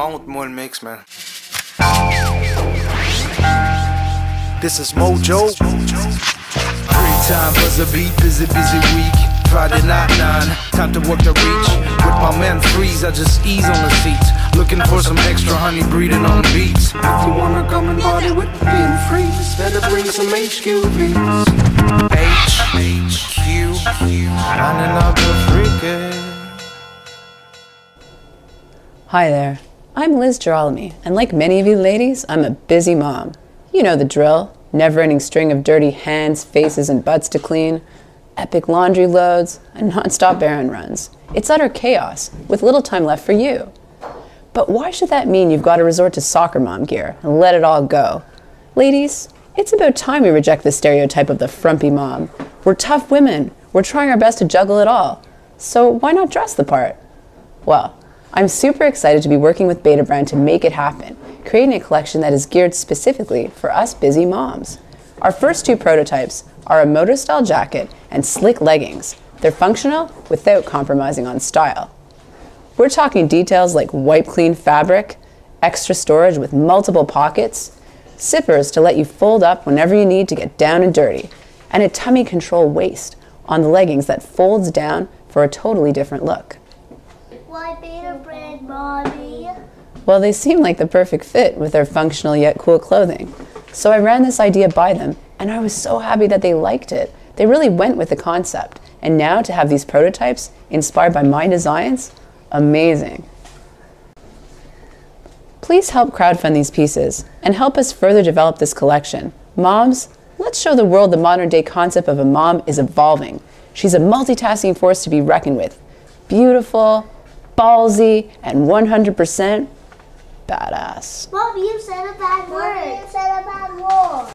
Vamos with more mix, man. This is Mojo. Three time buzzer beat, busy, busy week. Friday night nine, time to work the reach. With my man freeze, I just ease on the seats. Looking for some extra honey breathing on beats. If you wanna come and party with me and freeze, better bring some HQVs. H H Q running up the freaking. Hi there. I'm Liz Girolami, and like many of you ladies, I'm a busy mom. You know the drill never ending string of dirty hands, faces, and butts to clean, epic laundry loads, and non stop errand runs. It's utter chaos, with little time left for you. But why should that mean you've got to resort to soccer mom gear and let it all go? Ladies, it's about time we reject the stereotype of the frumpy mom. We're tough women. We're trying our best to juggle it all. So why not dress the part? Well, I'm super excited to be working with Betabrand to make it happen, creating a collection that is geared specifically for us busy moms. Our first two prototypes are a moto style jacket and slick leggings. They're functional without compromising on style. We're talking details like wipe clean fabric, extra storage with multiple pockets, zippers to let you fold up whenever you need to get down and dirty, and a tummy control waist on the leggings that folds down for a totally different look. Why mommy? Well, they seem like the perfect fit with their functional yet cool clothing. So I ran this idea by them, and I was so happy that they liked it. They really went with the concept. And now to have these prototypes inspired by my designs, amazing. Please help crowdfund these pieces and help us further develop this collection. Moms, let's show the world the modern day concept of a mom is evolving. She's a multitasking force to be reckoned with. Beautiful, ballsy, and 100% badass. Mom, you said a bad word. you said a bad word.